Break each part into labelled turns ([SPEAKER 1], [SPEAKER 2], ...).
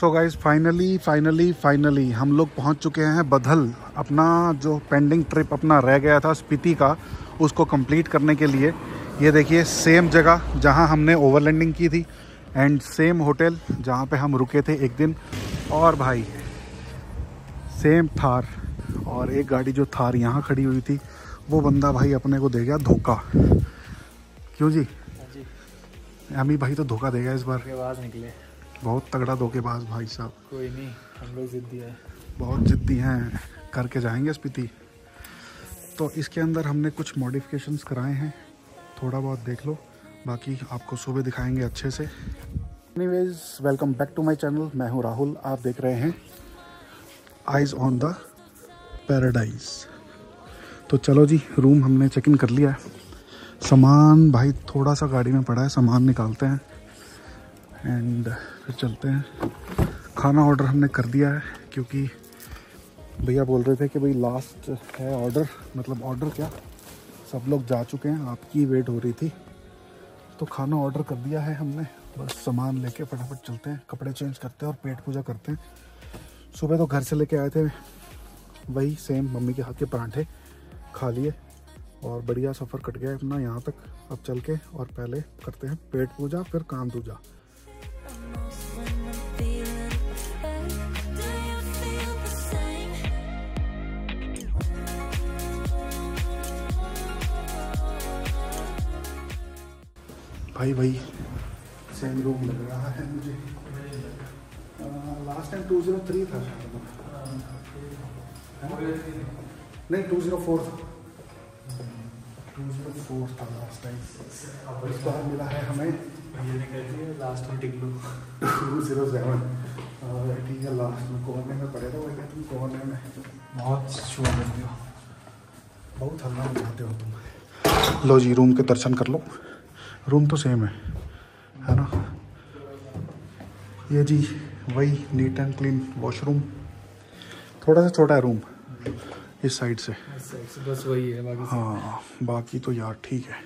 [SPEAKER 1] So guys finally finally finally हम लोग पहुँच चुके हैं बधल अपना जो पेंडिंग ट्रिप अपना रह गया था स्पीति का उसको कंप्लीट करने के लिए। ये देखिए सेम जगह जहाँ हमने ओवरलैंडिंग की थी एंड सेम होटल जहाँ पे हम रुके थे एक दिन। और भाई सेम थार और एक गाड़ी जो थार यहाँ खड़ी हुई थी वो बंदा भाई अपने को दे गया धोखा। क्यों जी? अमी भाई तो धोखा देगा इस बार।
[SPEAKER 2] आवाज़ निकले।
[SPEAKER 1] बहुत तगड़ा धोखेबाज भाई साहब।
[SPEAKER 2] कोई नहीं हम लोग जिद्दी है।
[SPEAKER 1] बहुत जिद्दी हैं करके जाएँगे स्पीति। तो इसके अंदर हमने कुछ मॉडिफिकेशंस कराए हैं। थोड़ा बहुत देख लो बाकी आपको सुबह दिखाएँगे अच्छे से। Anyways welcome back to my channel मैं हूँ राहुल आप देख रहे हैं आइज़ ऑन द पैराडाइज तो चलो जी रूम हमने चेक इन कर लिया है। सामान भाई थोड़ा सा गाड़ी में पड़ा है सामान निकालते हैं। एंड फिर चलते हैं। खाना ऑर्डर हमने कर दिया है, क्योंकि भैया बोल रहे थे कि भाई लास्ट है ऑर्डर मतलब ऑर्डर क्या? सब लोग जा चुके हैं, आपकी वेट हो रही थी। तो खाना ऑर्डर कर दिया है हमने। बस सामान लेके फटाफट चलते हैं, कपड़े चेंज करते हैं और पेट पूजा करते हैं। सुबह तो घर से लेके आए थे, वही सेम मम्मी के हाथ के पराठे खा लिए। और बढ़िया सफ़र कट गया अपना यहाँ तक। अब चल के और पहले करते हैं पेट पूजा, फिर काम दूजा भाई भाई। सेम रूम लग रहा है मुझे। Last time two zero three था। है? नहीं टू ज़ीरो फोर था। टू ज़ीरो फोर था लास्ट टाइम इस बार मिला है हमें।
[SPEAKER 2] ये ने कह दिया लास्ट में टिक लो।
[SPEAKER 1] टू ज़ीरो सेवन ठीक है लास्ट में कोने में पड़े थे वही तुम कोने में।
[SPEAKER 2] बहुत शुआ कर दिया
[SPEAKER 1] बहुत हल्ला मचाते हो तुम। लो जी रूम के दर्शन कर लो। रूम तो सेम है है ना? ये जी वही नीट एंड क्लीन वॉशरूम थोड़ा सा छोटा है रूम इस साइड से।
[SPEAKER 2] बस वही है बाकी
[SPEAKER 1] हाँ बाकी तो यार ठीक है।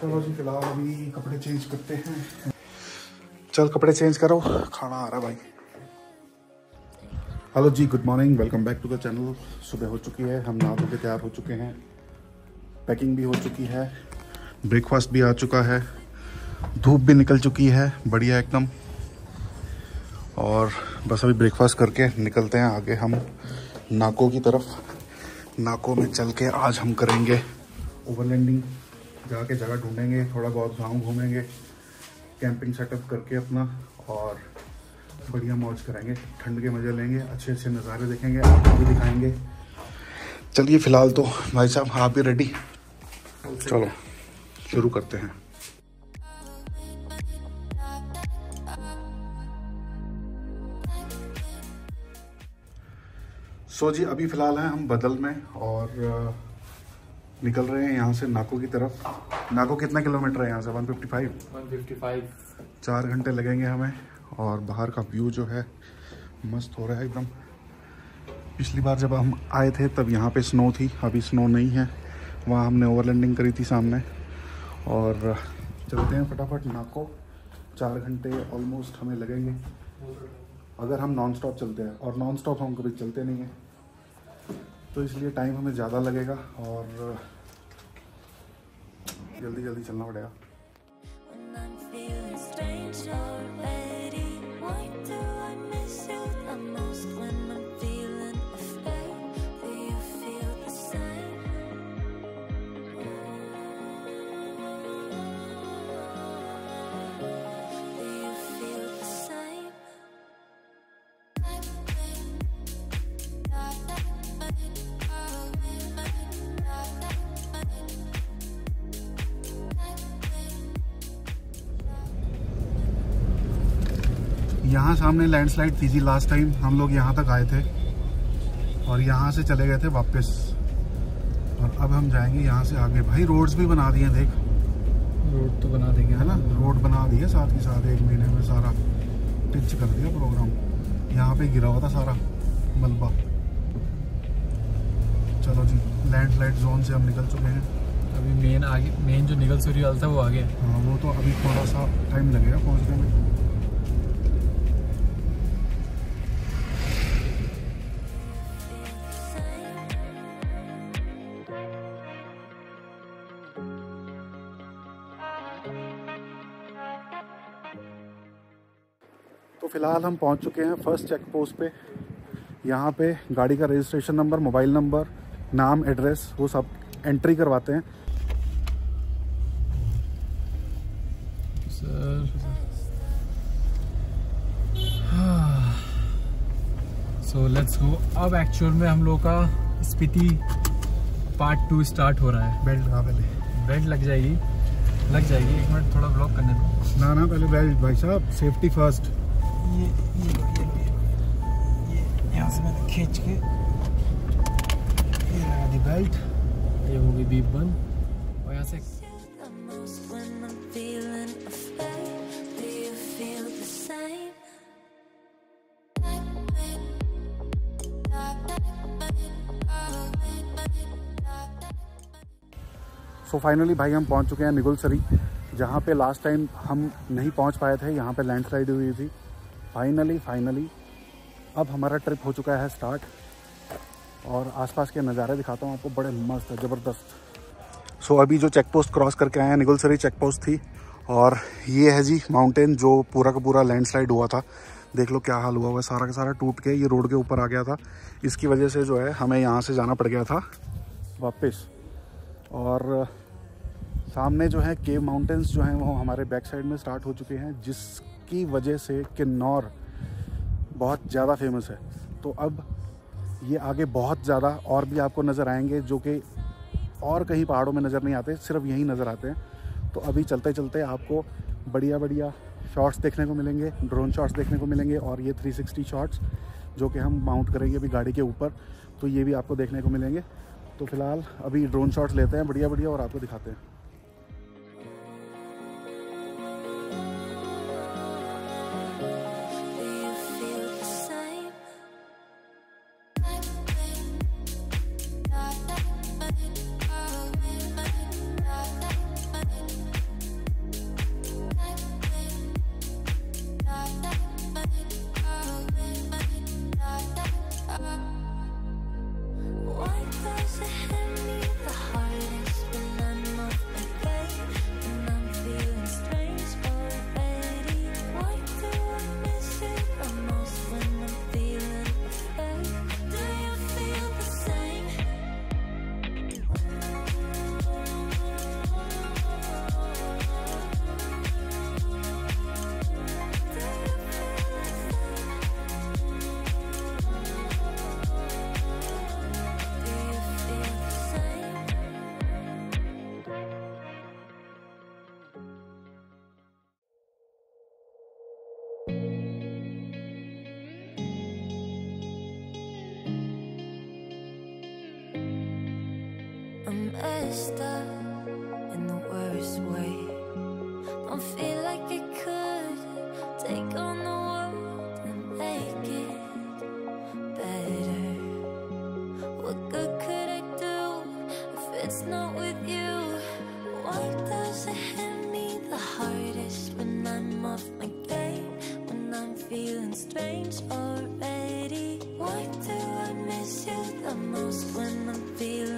[SPEAKER 1] चलो जी फ़िलहाल अभी कपड़े चेंज करते हैं। चल कपड़े चेंज करो खाना आ रहा है भाई। Hello ji good morning welcome back to the channel सुबह हो चुकी है हम नहा धो के तैयार हो चुके हैं। पैकिंग भी हो चुकी है। ब्रेकफास्ट भी आ चुका है। धूप भी निकल चुकी है, बढ़िया एकदम। और बस अभी ब्रेकफास्ट करके निकलते हैं आगे हम नाको की तरफ़। नाको में चल के आज हम करेंगे ओवरलैंडिंग जाके जगह ढूंढेंगे, थोड़ा बहुत गाँव घूमेंगे कैंपिंग सेटअप करके अपना, और बढ़िया मौज करेंगे। ठंड के मज़े लेंगे, अच्छे अच्छे नज़ारे देखेंगे आपको भी दिखाएँगे। चलिए फ़िलहाल तो भाई साहब, आप भी रेडी चलो। शुरू करते हैं। सो जी अभी फ़िलहाल हैं हम बदल में और निकल रहे हैं यहाँ से नाको की तरफ़। नाको कितना किलोमीटर है यहाँ से? 155
[SPEAKER 2] 155
[SPEAKER 1] चार घंटे लगेंगे हमें और बाहर का व्यू जो है मस्त हो रहा है एकदम। पिछली बार जब हम आए थे तब यहाँ पे स्नो थी अभी स्नो नहीं है। वहाँ हमने ओवरलैंडिंग करी थी सामने। और चलते हैं फटाफट, नाको। चार घंटे ऑलमोस्ट हमें लगेंगे। अगर हम नॉन स्टॉप चलते हैं, और नॉन स्टॉप हम कभी चलते नहीं हैं तो इसलिए टाइम हमें ज़्यादा लगेगा, और जल्दी जल्दी चलना पड़ेगा। यहाँ सामने लैंडस्लाइड थी जी लास्ट टाइम हम लोग यहाँ तक आए थे और यहाँ से चले गए थे वापस। और अब हम जाएँगे यहाँ से आगे। भाई रोड्स भी बना दिए देख।
[SPEAKER 2] रोड तो बना देंगे।
[SPEAKER 1] है ना? रोड बना दिए साथ ही साथ एक महीने में सारा। टिच कर दिया प्रोग्राम यहाँ पे गिरा हुआ था सारा मलबा। चलो जी लैंडस्लाइड जोन से हम निकल चुके हैं।
[SPEAKER 2] अभी मेन आगे मेन जो निकल सूरी वाला था वो आगे हाँ।
[SPEAKER 1] वो तो अभी थोड़ा सा टाइम लगेगा पहुँचने में। तो फ़िलहाल हम पहुँच चुके हैं फ़र्स्ट चेक पोस्ट पे। यहाँ पे गाड़ी का रजिस्ट्रेशन नंबर मोबाइल नंबर नाम एड्रेस वो सब एंट्री करवाते हैं।
[SPEAKER 2] सर सो लेट्स गो अब एक्चुअल में हम लोग का स्पीति पार्ट टू स्टार्ट हो रहा है।
[SPEAKER 1] बेल्ट लगा पहले।
[SPEAKER 2] बेल्ट लग जाएगी। लग जाएगी। एक मिनट थोड़ा ब्लॉक करने दो।
[SPEAKER 1] ना ना पहले बेल्ट भाई साहब सेफ्टी फ़र्स्ट
[SPEAKER 2] ये ये लो ये लो ये लो ये यहाँ से मैंने खींच के
[SPEAKER 1] ये लगा दी बेल्ट
[SPEAKER 2] ये हो गई बीप बंद और यहाँ से?
[SPEAKER 1] सो फाइनली भाई हम पहुँच चुके हैं निगुलसरी जहाँ पे लास्ट टाइम हम नहीं पहुँच पाए थे यहाँ पे लैंडस्लाइड हुई थी फाइनली फाइनली अब हमारा ट्रिप हो चुका है स्टार्ट और आसपास के नज़ारे दिखाता हूँ आपको, बड़े मस्त है ज़बरदस्त. सो अभी जो चेक पोस्ट क्रॉस करके आए हैं निगुलसरी चेक पोस्ट थी. और ये है जी माउंटेन जो पूरा का पूरा लैंडस्लाइड हुआ था. देख लो क्या हाल हुआ हुआ है, सारा का सारा टूट के ये रोड के ऊपर आ गया था. इसकी वजह से जो है, हमें यहाँ से जाना पड़ गया था. वापस. और, सामने जो है केव माउंटेन्स जो हैं, वो हमारे बैक साइड में स्टार्ट हो चुके हैं जिसकी वजह से किन्नौर बहुत ज़्यादा फ़ेमस है। तो अब ये आगे बहुत ज़्यादा और भी आपको नज़र आएँगे, जो कि और कहीं पहाड़ों में नज़र नहीं आते, सिर्फ़ यहीं नज़र आते हैं। तो अभी चलते चलते आपको बढ़िया बढ़िया शॉट्स देखने को मिलेंगे ड्रोन शॉट्स देखने को मिलेंगे और ये 360 शॉट्स जो कि हम माउंट करेंगे अभी गाड़ी के ऊपर तो ये भी आपको देखने को मिलेंगे। तो फ़िलहाल अभी ड्रोन शॉट्स लेते हैं, बढ़िया बढ़िया और आपको दिखाते हैं।
[SPEAKER 3] It's not with you? Why does it hit me the hardest when I'm off my game? When I'm feeling strange already? Why do I miss you the most when I'm feeling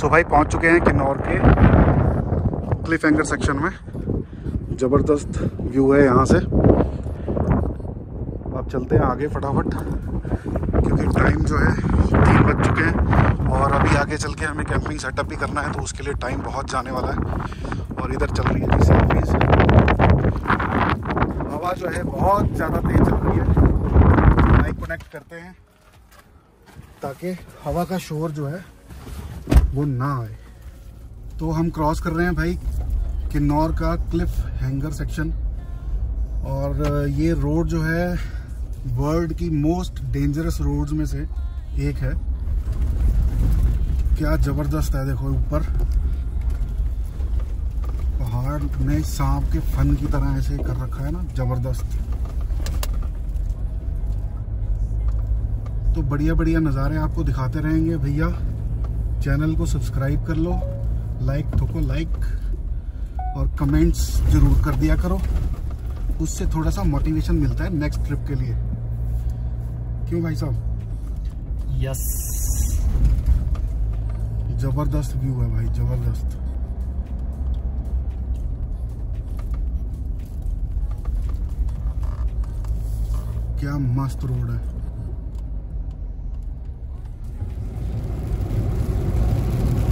[SPEAKER 1] सो भाई पहुँच चुके हैं किन्नौर के Cliff hanger section में। ज़बरदस्त view है यहाँ से। अब चलते हैं आगे फटाफट, क्योंकि टाइम जो है, तीन बज चुके हैं और अभी आगे चल के हमें कैंपिंग सेटअप भी करना है तो उसके लिए टाइम बहुत जाने वाला है और इधर चल रही है जी सेल्फीज हवा जो है बहुत ज़्यादा तेज चल रही है। माइक कनेक्ट करते हैं ताकि हवा का शोर जो है वो ना आए। तो हम क्रॉस कर रहे हैं भाई, किन्नौर का क्लिफ हैंगर सेक्शन और ये रोड जो है वर्ल्ड की मोस्ट डेंजरस रोड्स में से एक है। क्या ज़बरदस्त है देखो ऊपर। पहाड़ ने सांप के फन की तरह ऐसे कर रखा है ना, ज़बरदस्त। तो बढ़िया बढ़िया नज़ारे आपको दिखाते रहेंगे भैया। चैनल को सब्सक्राइब कर लो लाइक ठोको लाइक और कमेंट्स ज़रूर कर दिया करो। उससे थोड़ा सा मोटिवेशन मिलता है नेक्स्ट ट्रिप के लिए। क्यों भाई साहब?
[SPEAKER 2] यस
[SPEAKER 1] ज़बरदस्त व्यू है भाई ज़बरदस्त। क्या मस्त रोड है।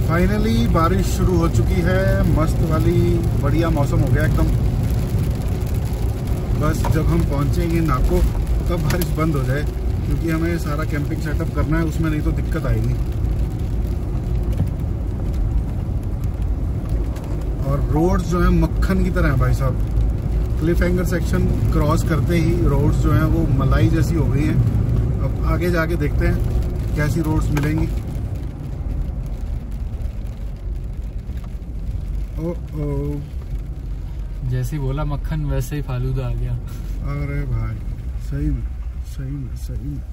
[SPEAKER 1] फाइनली बारिश शुरू हो चुकी है। मस्त वाली, बढ़िया मौसम हो गया एकदम। बस जब हम पहुँचेंगे नाको, तब बारिश बंद हो जाए, क्योंकि हमें सारा कैंपिंग सेटअप करना है, उसमें नहीं तो दिक्कत आएगी। और रोड्स जो हैं, मक्खन की तरह हैं भाई साहब। क्लिफ एंगर सेक्शन क्रॉस करते ही रोड्स जो हैं, वो मलाई जैसी हो गई हैं। अब आगे जाके देखते हैं, कैसी रोड्स मिलेंगी। ओ ओ
[SPEAKER 2] जैसे ही बोला मक्खन वैसे ही फालूदा आ गया।
[SPEAKER 1] अरे भाई सही में सही में सही में।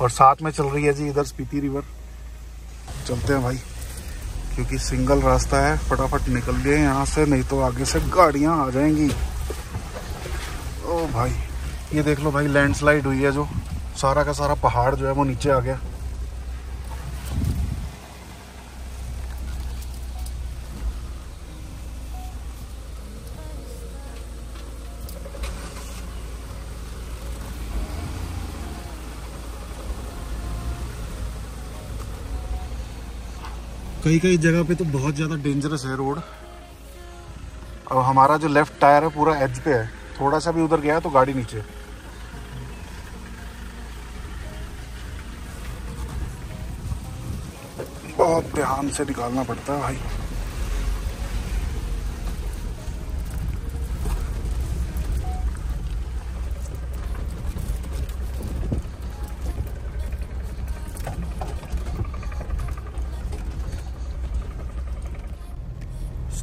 [SPEAKER 1] और साथ में चल रही है जी इधर स्पीति रिवर। चलते हैं भाई क्योंकि सिंगल रास्ता है फटाफट निकल गए यहाँ से नहीं तो आगे से गाड़ियाँ आ जाएँगी। ओ भाई ये देख लो भाई लैंडस्लाइड हुई है जो सारा का सारा पहाड़ जो है वो नीचे आ गया। कई कई जगह पे तो बहुत ज़्यादा डेंजरस है रोड और हमारा जो लेफ़्ट टायर है, पूरा एज पे है। थोड़ा सा भी उधर गया तो गाड़ी नीचे। बहुत ध्यान से निकालना पड़ता है भाई।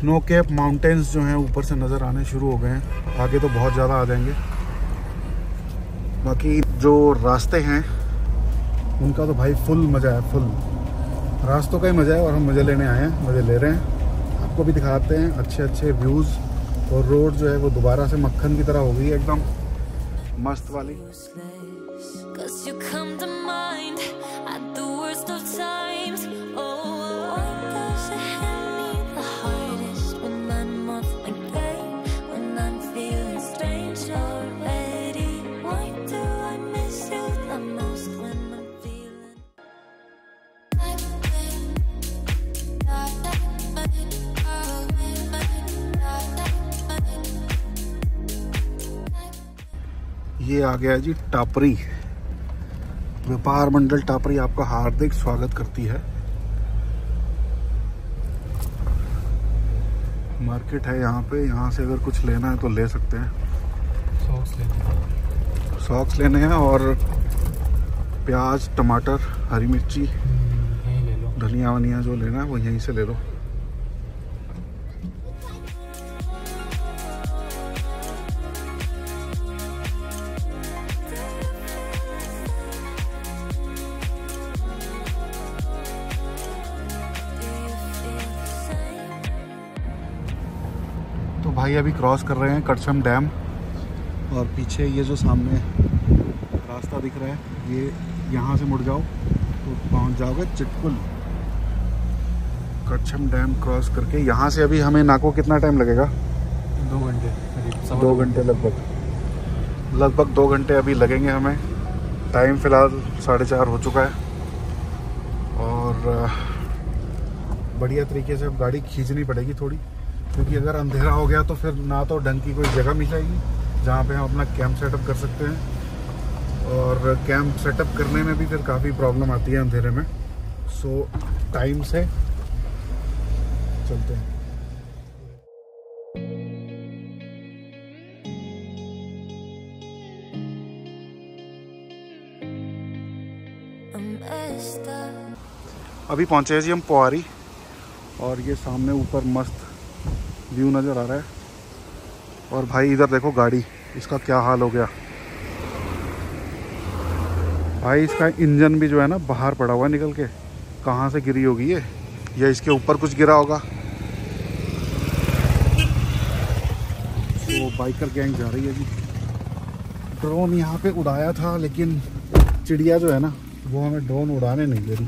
[SPEAKER 1] स्नो कैप माउंटेन्स जो हैं ऊपर से नज़र आने शुरू हो गए हैं। आगे तो बहुत ज़्यादा आ जाएँगे। बाकी जो रास्ते हैं, उनका तो भाई फुल मज़ा है फुल रास्तों का ही मज़ा है और हम मज़े लेने आए हैं, मज़े ले रहे हैं। आपको भी दिखाते हैं अच्छे अच्छे व्यूज़ और रोड जो है वो दोबारा से मक्खन की तरह हो गई एकदम मस्त वाली। आ गया जी टापरी। व्यापार मंडल टापरी आपका हार्दिक स्वागत करती है। मार्केट है यहाँ पे यहाँ से अगर कुछ लेना है तो ले सकते हैं।
[SPEAKER 2] सॉक्स लेते
[SPEAKER 1] सॉक्स लेने हैं और प्याज टमाटर हरी मिर्ची
[SPEAKER 2] यहीं ले लो।
[SPEAKER 1] धनिया वनिया जो लेना है वो यहीं से ले लो। भाई अभी क्रॉस कर रहे हैं कटसम डैम और पीछे ये जो सामने रास्ता दिख रहा है ये यहाँ से मुड़ जाओ तो पहुँच जाओगे चिटकुल। कच्छम डैम क्रॉस करके यहाँ से अभी हमें नाको कितना टाइम लगेगा?
[SPEAKER 2] दो घंटे करीब
[SPEAKER 1] दो घंटे। लगभग। लगभग दो घंटे अभी लगेंगे हमें। टाइम फ़िलहाल साढ़े चार हो चुका है। और बढ़िया तरीके से अब गाड़ी खींचनी पड़ेगी थोड़ी। क्योंकि अगर अंधेरा हो गया तो फिर ना तो ढंग की कोई जगह मिलेगी जहाँ पे हम अपना कैंप सेटअप कर सकते हैं और कैंप सेटअप करने में भी फिर काफ़ी प्रॉब्लम आती है अंधेरे में सो so, टाइम से चलते हैं. अभी पहुँचे हैं जी हम पोहारी और ये सामने ऊपर मस्त व्यू नज़र आ रहा है। और भाई, इधर देखो गाड़ी, इसका क्या हाल हो गया। भाई, इसका इंजन भी जो है ना, बाहर पड़ा हुआ निकल के। कहाँ से गिरी होगी ये? या इसके ऊपर कुछ गिरा होगा? तो बाइकर गैंग जा रही है जी। ड्रोन यहाँ पे उड़ाया था, लेकिन चिड़िया जो है ना, वो हमें ड्रोन उड़ाने नहीं दे रही।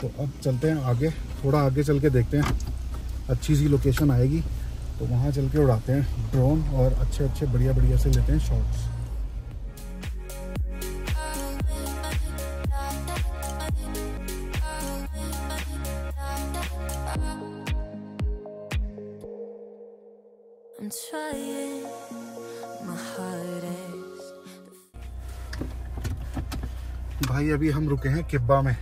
[SPEAKER 1] तो अब चलते हैं आगे, थोड़ा आगे चल के देखते हैं। अच्छी सी लोकेशन आएगी। तो वहाँ चल के उड़ाते हैं ड्रोन और अच्छे अच्छे बढ़िया बढ़िया से लेते हैं शॉट्स. भाई अभी हम रुके हैं किब्बा में।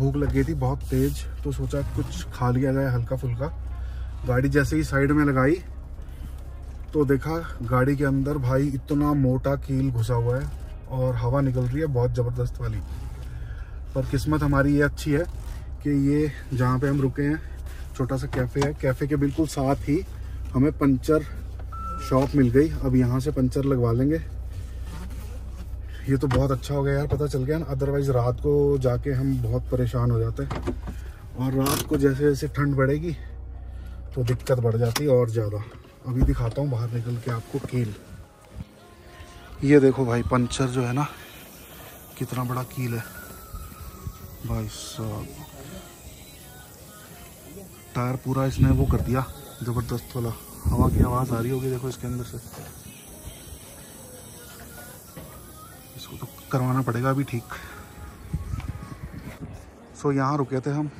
[SPEAKER 1] भूख लग गई थी, बहुत तेज तो सोचा कुछ खा लिया जाए हल्का फुल्का। गाड़ी जैसे ही साइड में लगाई तो देखा गाड़ी के अंदर भाई इतना मोटा कील घुसा हुआ है और हवा निकल रही है, बहुत ज़बरदस्त वाली। पर किस्मत हमारी ये अच्छी है कि ये जहाँ पे हम रुके हैं, छोटा सा कैफ़े है। कैफ़े के बिल्कुल साथ ही हमें पंचर शॉप मिल गई। अब यहाँ से पंचर लगवा लेंगे। ये तो बहुत अच्छा हो गया यार, पता चल गया ना अदरवाइज़ रात को जाके हम बहुत परेशान हो जाते हैं। और रात को जैसे जैसे ठंड बढ़ेगी तो दिक्कत बढ़ जाती है और ज़्यादा। अभी दिखाता हूँ बाहर निकल के आपको कील। ये देखो भाई, पंचर जो है ना, कितना बड़ा कील है। भाई साहब, टायर पूरा इसने वो कर दिया, ज़बरदस्त वाला। हवा की आवाज़ आ रही होगी, देखो इसके अंदर से। करवाना पड़ेगा अभी ठीक। सो so, यहाँ रुके थे हम।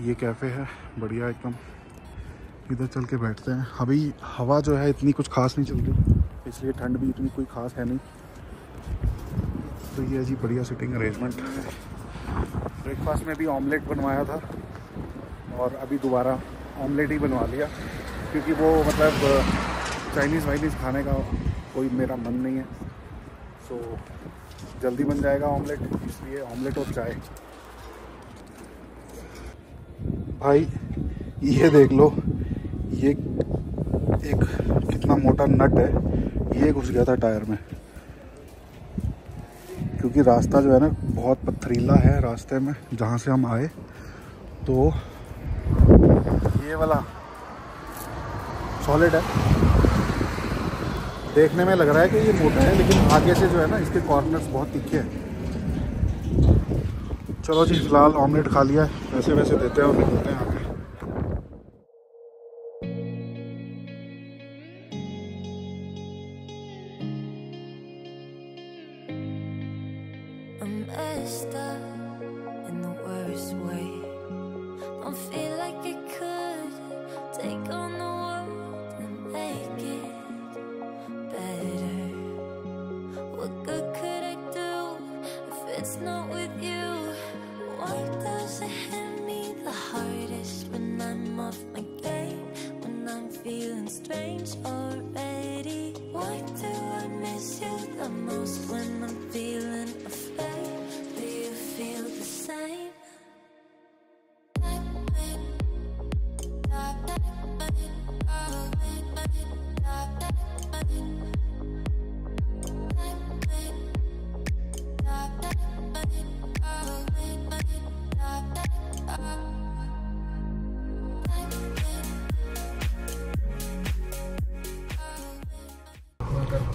[SPEAKER 1] ये कैफ़े है बढ़िया एकदम। इधर चल के बैठते हैं। अभी हवा जो है इतनी कुछ खास नहीं चल रही। इसलिए ठंड भी इतनी कोई खास है नहीं। तो ये जी बढ़िया सिटिंग अरेंजमेंट ब्रेकफास्ट में भी ऑमलेट बनवाया था। और अभी दोबारा ऑमलेट ही बनवा लिया। क्योंकि वो मतलब चाइनीज़ वाइनीज़ खाने का कोई मेरा मन नहीं है। सो so, जल्दी बन जाएगा ऑमलेट इसलिए ऑमलेट और चाय। भाई ये देख लो ये एक कितना मोटा नट है। ये घुस गया था टायर में। क्योंकि रास्ता जो है ना बहुत पथरीला है रास्ते में जहाँ से हम आए। तो ये वाला सॉलिड है। देखने में लग रहा है कि ये मोटा है, लेकिन आगे से जो है ना, इसके कॉर्नर्स बहुत तीखे हैं। चलो जी, फ़िलहाल ऑमलेट खा लिया वैसे वैसे देते हैं और निकलते हैं।
[SPEAKER 3] It's not with you? Why does it hit me the hardest when I'm off my game? When I'm feeling strange already? Why do I miss you the most when I'm feeling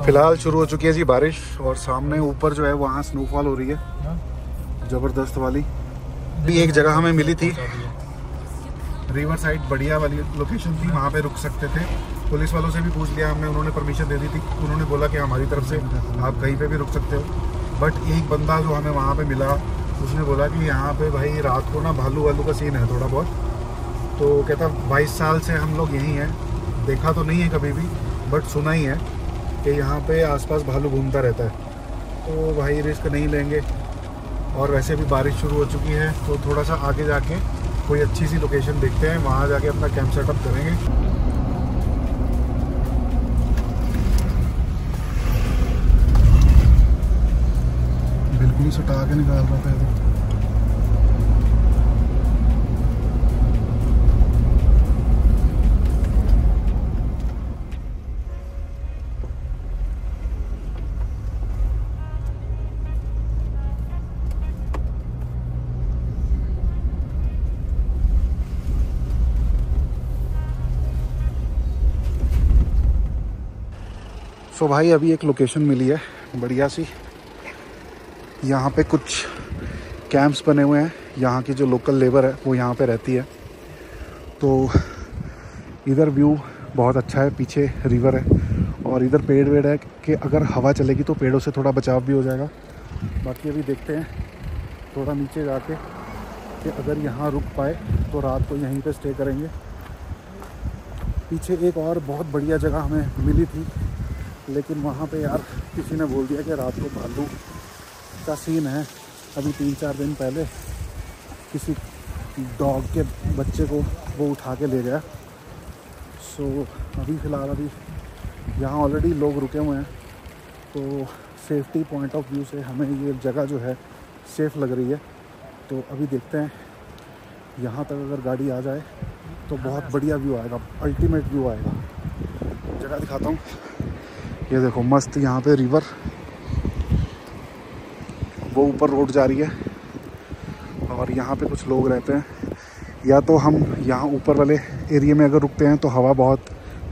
[SPEAKER 1] फ़िलहाल शुरू हो चुकी है जी बारिश और सामने ऊपर जो है वहाँ स्नोफॉल हो रही है।
[SPEAKER 2] हाँ?
[SPEAKER 1] ज़बरदस्त वाली। भी एक जगह हमें मिली थी। रिवर साइड बढ़िया वाली लोकेशन थी वहाँ पे रुक सकते थे। पुलिस वालों से भी पूछ लिया हमने उन्होंने परमिशन दे दी थी। उन्होंने बोला कि हमारी तरफ़ से आप कहीं पे भी रुक सकते हो। बट एक बंदा जो हमें वहाँ पे मिला उसने बोला कि यहाँ पे भाई रात को ना भालू वालू का सीन है थोड़ा बहुत। तो कहता बाईस साल से हम लोग यहीं हैं। देखा तो नहीं है कभी भी बट सुना ही है। कि यहाँ पे आसपास भालू घूमता रहता है। तो भाई रिस्क नहीं लेंगे। और वैसे भी बारिश शुरू हो चुकी है तो थोड़ा सा आगे जाके कोई अच्छी सी लोकेशन देखते हैं। वहाँ जाके अपना कैंप सेटअप करेंगे। बिल्कुल सटा के निकाल रहा था सो भाई, अभी एक लोकेशन मिली है, बढ़िया सी। यहाँ पे कुछ कैंप्स बने हुए हैं। यहाँ की जो लोकल लेबर है, वो यहाँ पे रहती है। तो इधर व्यू बहुत अच्छा है, पीछे रिवर है। और इधर पेड़ वेड़ है कि अगर हवा चलेगी तो पेड़ों से थोड़ा बचाव भी हो जाएगा। बाकी अभी देखते हैं, थोड़ा नीचे जाके कि अगर यहाँ रुक पाए तो रात को यहीं पे स्टे करेंगे। पीछे एक और बहुत बढ़िया जगह हमें मिली थी लेकिन वहाँ पे यार किसी ने बोल दिया कि रात को भालू का सीन है। अभी तीन चार दिन पहले किसी डॉग के बच्चे को वो उठा के ले गया। सो अभी फ़िलहाल अभी यहाँ ऑलरेडी लोग रुके हुए हैं। तो सेफ्टी पॉइंट ऑफ़ व्यू से हमें ये जगह जो है सेफ़ लग रही है। तो अभी देखते हैं। यहाँ तक अगर गाड़ी आ जाए तो बहुत बढ़िया व्यू आएगा अल्टीमेट व्यू आएगा। जगह दिखाता हूँ। ये देखो, मस्त यहाँ पे रिवर वो ऊपर रोड जा रही है और यहाँ पे कुछ लोग रहते हैं। या तो हम यहाँ ऊपर वाले एरिया में अगर रुकते हैं तो हवा बहुत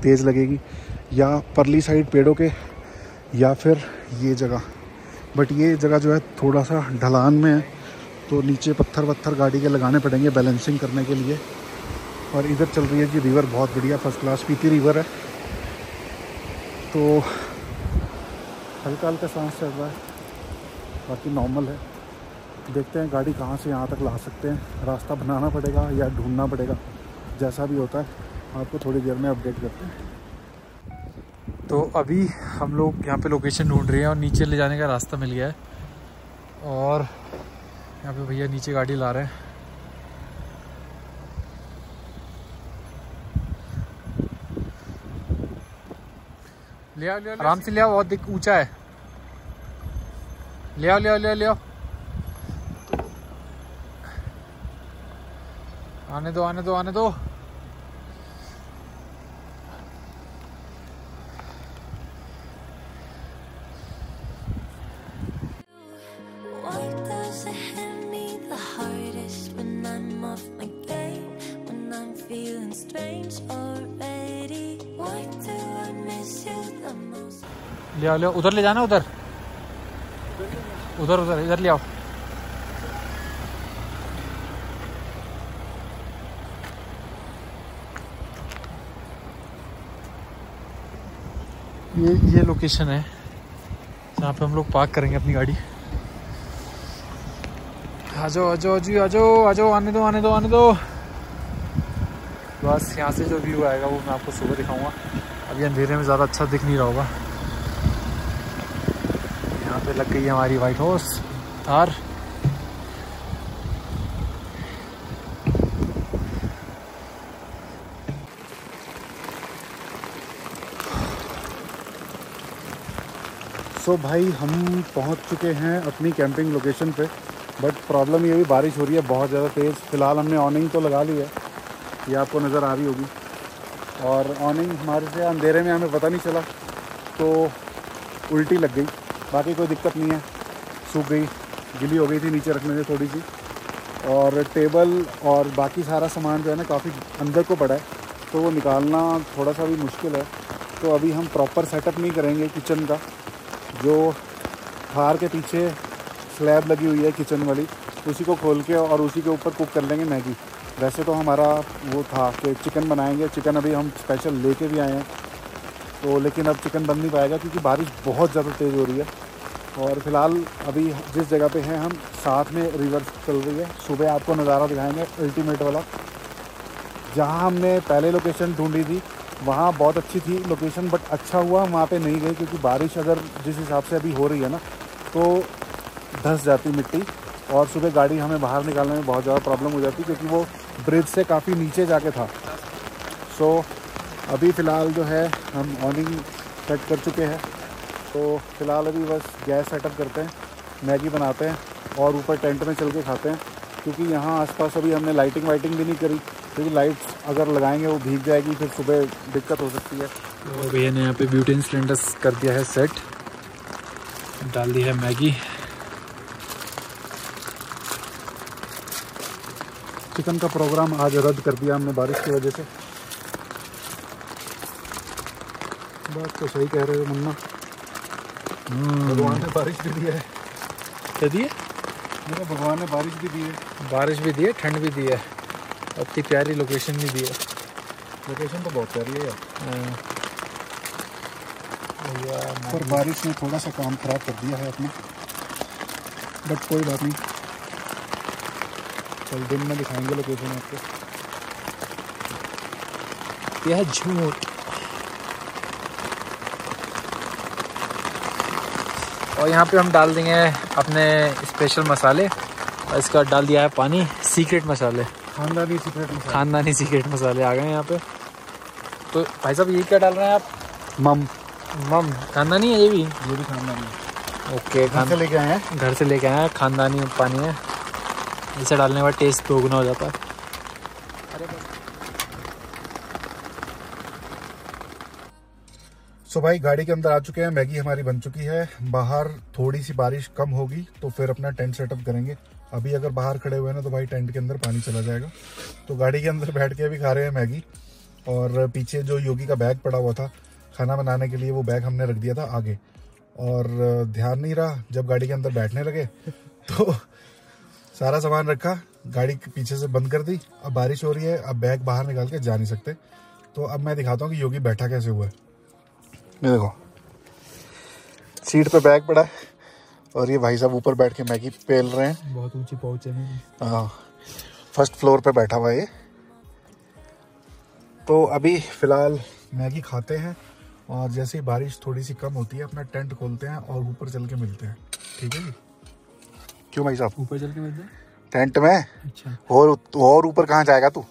[SPEAKER 1] तेज़ लगेगी, या परली साइड पेड़ों के, या फिर ये जगह। बट ये जगह जो है थोड़ा सा ढलान में है तो नीचे पत्थर वत्थर गाड़ी के लगाने पड़ेंगे बैलेंसिंग करने के लिए। और इधर चल रही है जी रिवर बहुत बढ़िया फ़र्स्ट क्लास पीती रिवर है। तो हल्का हल्का सांस चल रहा है। बाकी नॉर्मल है। देखते हैं गाड़ी कहाँ से यहाँ तक ला सकते हैं। रास्ता बनाना पड़ेगा या ढूंढना पड़ेगा। जैसा भी होता है आपको थोड़ी देर में अपडेट करते हैं।
[SPEAKER 2] तो अभी हम लोग यहाँ पे लोकेशन ढूंढ रहे हैं और नीचे ले जाने का रास्ता मिल गया है। और यहाँ पे भैया नीचे गाड़ी ला रहे हैं। ले आओ ले आओ आराम से ले आओ बहुत ऊँचा है। ले आओ ले आओ ले आओ आने दो आने दो। आने दो ले आओ ले उधर ले जाना उधर। उधर उधर, इधर ले आओ। ये ये लोकेशन है, जहाँ पे हम लोग पार्क करेंगे अपनी गाड़ी। आ जाओ आ जाओ जी आ जाओ आ जाओ आने दो आने दो आने दो। बस यहाँ से जो व्यू आएगा वो मैं आपको सुबह दिखाऊँगा। अभी अंधेरे में ज़्यादा अच्छा दिख नहीं रहा होगा। पे लग गई हमारी वाइट हाउस थार
[SPEAKER 1] सो भाई, हम पहुँच चुके हैं अपनी कैंपिंग लोकेशन पे बट प्रॉब्लम ये भी बारिश हो रही है बहुत ज़्यादा तेज़। फ़िलहाल हमने ऑनिंग तो लगा ली है, ये आपको नज़र आ रही होगी। और ऑनिंग हमारे से अंधेरे में हमें पता नहीं चला तो उल्टी लग गई। बाकी कोई दिक्कत नहीं है। सूख गई, गिली हो गई थी नीचे रखने से थोड़ी सी। और टेबल और बाकी सारा सामान जो है ना काफ़ी अंदर को पड़ा है तो वो निकालना थोड़ा सा भी मुश्किल है। तो अभी हम प्रॉपर सेटअप नहीं करेंगे किचन का। जो थार के पीछे स्लैब लगी हुई है किचन वाली, उसी को खोल के और उसी के ऊपर कुक कर लेंगे मैगी। वैसे तो हमारा वो था कि चिकन बनाएँगे। चिकन अभी हम स्पेशल लेके भी आए हैं। तो लेकिन अब चिकन बन नहीं पाएगा क्योंकि बारिश बहुत ज़्यादा तेज़ हो रही है। और फ़िलहाल अभी जिस जगह पे हैं हम, साथ में रिवर चल रही है। सुबह आपको नज़ारा दिखाएँगे अल्टीमेट वाला। जहाँ हमने पहले लोकेशन ढूंढी थी, वहाँ बहुत अच्छी थी लोकेशन बट अच्छा हुआ हम वहाँ पर नहीं गए क्योंकि बारिश अगर जिस हिसाब से अभी हो रही है ना तो धंस जाती मिट्टी और सुबह गाड़ी हमें बाहर निकालने में बहुत ज़्यादा प्रॉब्लम हो जाती क्योंकि वो ब्रिज से काफ़ी नीचे जाके था। सो अभी फ़िलहाल जो है, हम ऑनिंग सेट कर चुके हैं। तो फ़िलहाल अभी बस गैस सेटअप करते हैं, मैगी बनाते हैं और ऊपर टेंट में चल के खाते हैं। क्योंकि यहाँ आसपास अभी हमने लाइटिंग वाइटिंग भी नहीं करी, क्योंकि लाइट्स अगर लगाएँगे वो भीग जाएगी, फिर सुबह दिक्कत हो सकती है।
[SPEAKER 2] तो भैया ने यहाँ पे ब्यूटेन सिलेंडर्स कर दिया है सेट डाल दी है मैगी।
[SPEAKER 1] चिकन का प्रोग्राम आज रद्द कर दिया हमने बारिश की वजह से। बात तो सही कह रहे हो मुन्ना। भगवान ने बारिश भी दी है।
[SPEAKER 2] क्या दिए
[SPEAKER 1] मेरे भगवान ने बारिश भी दी है।
[SPEAKER 2] बारिश भी दी है ठंड भी दी है। और प्यारी लोकेशन भी दी है।
[SPEAKER 1] लोकेशन तो बहुत प्यारी है यार।
[SPEAKER 2] हाँ।
[SPEAKER 1] पर बारिश ने थोड़ा सा काम खराब कर दिया है अपना। बट कोई बात नहीं। कल दिन में दिखाएँगे लोकेशन आपको।
[SPEAKER 2] यह झूठ। और यहाँ पे हम डाल देंगे अपने स्पेशल मसाले। और इसका डाल दिया है पानी सीक्रेट मसाले।
[SPEAKER 1] खानदानी सीक्रेट मसाला।
[SPEAKER 2] खानदानी सीक्रेट मसाले आ गए हैं यहाँ पे। तो भाई साहब ये क्या डाल रहे हैं आप?
[SPEAKER 1] मम।
[SPEAKER 2] मम। खानदानी है ये भी?
[SPEAKER 1] ये भी खानदानी
[SPEAKER 2] ओके खान
[SPEAKER 1] से लेके आए हैं।
[SPEAKER 2] घर से लेके आए हैं खानदानी पानी है। इसे डालने के बाद टेस्ट दोगुना हो जाता है।
[SPEAKER 1] सो भाई गाड़ी के अंदर आ चुके हैं, मैगी हमारी बन चुकी है। बाहर थोड़ी सी बारिश कम होगी तो फिर अपना टेंट सेटअप करेंगे। अभी अगर बाहर खड़े हुए ना तो भाई टेंट के अंदर पानी चला जाएगा। तो गाड़ी के अंदर बैठ के अभी खा रहे हैं मैगी। और पीछे जो योगी का बैग पड़ा हुआ था, खाना बनाने के लिए वो बैग हमने रख दिया था आगे। और ध्यान नहीं रहा, जब गाड़ी के अंदर बैठने लगे तो सारा सामान रखा, गाड़ी पीछे से बंद कर दी। अब बारिश हो रही है, अब बैग बाहर निकाल के जा नहीं सकते। तो अब मैं दिखाता हूँ कि योगी बैठा कैसे हुआ है। ये देखो। सीट पे बैग पड़ा है और ये भाई साहब ऊपर बैठ के मैगी पेल रहे हैं।
[SPEAKER 2] बहुत ऊँची पहुँचे में
[SPEAKER 1] हाँ। फ़र्स्ट फ्लोर पे बैठा हुआ ये। तो अभी फ़िलहाल मैगी खाते हैं और जैसे ही बारिश थोड़ी सी कम होती है अपना टेंट खोलते हैं और ऊपर चल के मिलते हैं। ठीक है जी? क्यों भाई साहब?
[SPEAKER 2] ऊपर चल के मिलते हैं?
[SPEAKER 1] टेंट में?
[SPEAKER 2] अच्छा।
[SPEAKER 1] और और ऊपर कहाँ जाएगा तू?